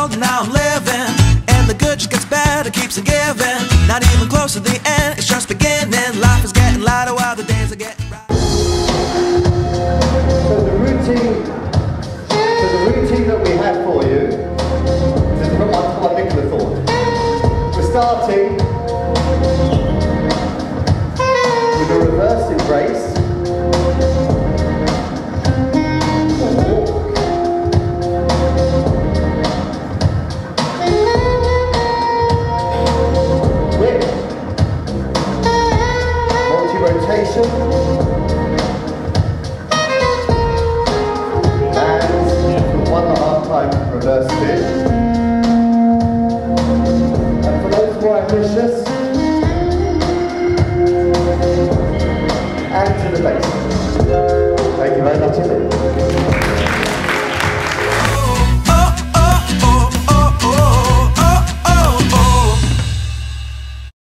old and now I'm living. And the good just gets better, keeps on giving. Not even close to the end, it's just beginning. Life is getting lighter while the days are getting brighter. So the routine, so the routine that we have for you just put my my follicular thought. We're starting With a reverse embrace and one and a half time reverse. And for those more ambitious, the. Thank you very much indeed.